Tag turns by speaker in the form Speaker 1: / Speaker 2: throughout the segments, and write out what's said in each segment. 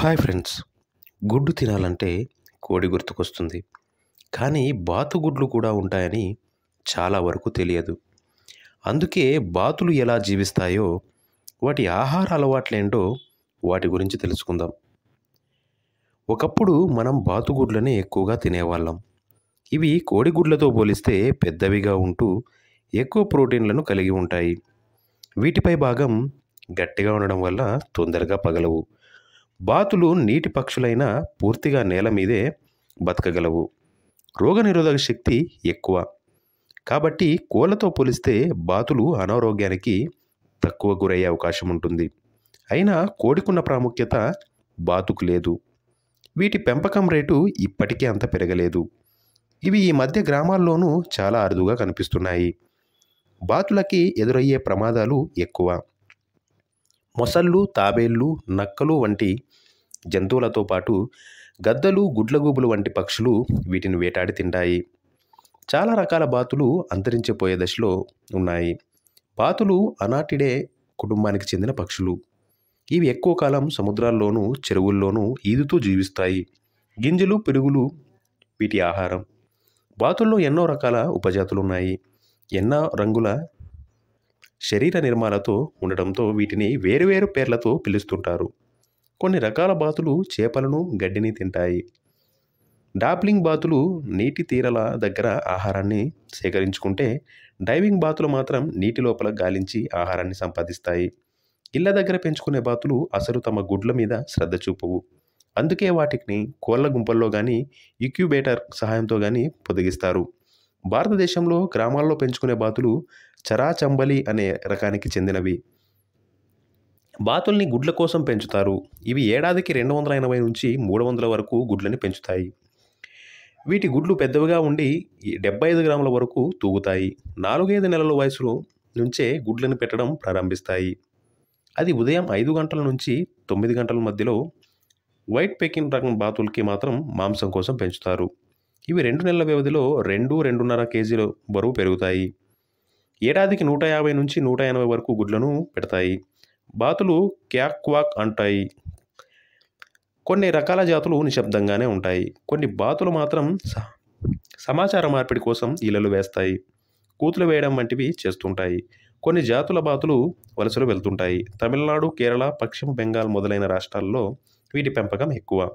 Speaker 1: Hi friends. గుడ్డు తినాలంటే కోడి గుర్తుకొస్తుంది. కానీ బాతుగుడ్లు కూడా ఉంటాయని చాలా వరకు తెలియదు. అందుకే బాతులు ఎలా జీవిస్తాయో వాటి ఆహార అలవాట్లేంటో వాటి గురించి తెలుసుకుందాం. ఒకప్పుడు మనం బాతుగుడ్లని ఎక్కువగా తినేవాళ్ళం. ఇవి కోడిగుడ్లతో పోలిస్తే పెద్దవిగా ఉంటూ ఎక్కువ ప్రోటీన్లను కలిగి ఉంటాయి. వీటిపై భాగం గట్టిగా ఉండడం వల్ల తొందరగా పగలవు. బాతులు నీటి పక్షులైన పూర్తిగా నేల మీదే బతకగలవు. రోగనిరోధక శక్తి ఎక్కువ. కాబట్టి కోళ్ళతో పోలిస్తే బాతులు అనారోగ్యానికి తక్కువ గురయ్యే అవకాశం ఉంటుంది. అయినా కోడికున్న ప్రాముఖ్యత బాతుకు లేదు. వీటి పెంపకం రేటు ఇప్పటికీ అంత పెరగలేదు. ఇవి ఈ మధ్య గ్రామాల్లోనూ చాలా అరుదుగా కనిపిస్తున్నాయి. బాతులకి ఎదురయ్యే ప్రమాదాలు ఎక్కువ. మొసళ్ళు తాబేళ్ళు నక్కలు వంటి జంతువులతో పాటు గద్దలు గుడ్లగూబులు వంటి పక్షులు వీటిని వేటాడి తింటాయి. చాలా రకాల బాతులు అంతరించిపోయే దశలో ఉన్నాయి. బాతులు అనాటిడే కుటుంబానికి చెందిన పక్షులు. ఇవి ఎక్కువ కాలం సముద్రాల్లోనూ చెరువుల్లోనూ ఈదుతూ జీవిస్తాయి. గింజలు పెరుగులు వీటి ఆహారం. బాతుల్లో ఎన్నో రకాల ఉపజాతులు ఉన్నాయి. ఎన్నో రంగుల శరీర నిర్మాణాలతో ఉండడంతో వీటిని వేరువేరు పేర్లతో పిలుస్తుంటారు. కొన్ని రకాల బాతులు చేపలను గడ్డిని తింటాయి. డాప్లింగ్ బాతులు నీటి తీరల దగ్గర ఆహారాన్ని సేకరించుకుంటే డైవింగ్ బాతులు మాత్రం నీటి లోపల గాలించి ఆహారాన్ని సంపాదిస్తాయి. ఇళ్ళ దగ్గర పెంచుకునే బాతులు అసలు తమ గుడ్ల మీద శ్రద్ధ చూపవు. అందుకే వాటిని కోళ్ళ గుంపల్లో కానీ ఇక్యుబేటర్ సహాయంతో కానీ పొదిగిస్తారు. భారతదేశంలో గ్రామాల్లో పెంచుకునే బాతులు చరాచంబలి అనే రకానికి చెందినవి. బాతుల్ని గుడ్ల కోసం పెంచుతారు. ఇవి ఏడాదికి రెండు వందల ఎనభై నుంచి మూడు వందల వరకు గుడ్లని పెంచుతాయి. వీటి గుడ్లు పెద్దవిగా ఉండి డెబ్బై ఐదు గ్రాముల వరకు తూగుతాయి. నాలుగైదు నెలల వయసులో నుంచే గుడ్లను పెట్టడం ప్రారంభిస్తాయి. అది ఉదయం ఐదు గంటల నుంచి తొమ్మిది గంటల మధ్యలో వైట్ పెకిన్ రకం బాతులకి మాత్రం మాంసం కోసం పెంచుతారు. ఇవి రెండు నెలల వ్యవధిలో రెండు రెండున్నర కేజీల బరువు పెరుగుతాయి. ఏడాదికి నూట యాభై నుంచి నూట ఎనభై వరకు గుడ్లను పెడతాయి. బాతులు క్యాక్ క్వాక్ అంటాయి. కొన్ని రకాల జాతులు నిశ్శబ్దంగానే ఉంటాయి. కొన్ని బాతులు మాత్రం స- సమాచార మార్పిడి కోసం ఇళ్ళలు వేస్తాయి. కూతులు వేయడం వంటివి చేస్తుంటాయి. కొన్ని జాతుల బాతులు వలసలు వెళ్తుంటాయి. తమిళనాడు కేరళ పశ్చిమ బెంగాల్ మొదలైన రాష్ట్రాల్లో వీటి పెంపకం ఎక్కువ.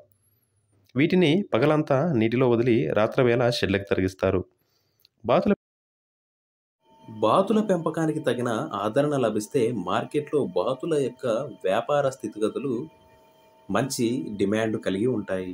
Speaker 1: వీటిని పగలంతా నీటిలో వదిలి రాత్రివేళ షెడ్లకు తరిగిస్తారు. బాతుల
Speaker 2: బాతుల పెంపకానికి తగిన ఆదరణ లభిస్తే మార్కెట్లో బాతుల యొక్క వ్యాపార స్థితిగతులు మంచి డిమాండ్ కలిగి ఉంటాయి.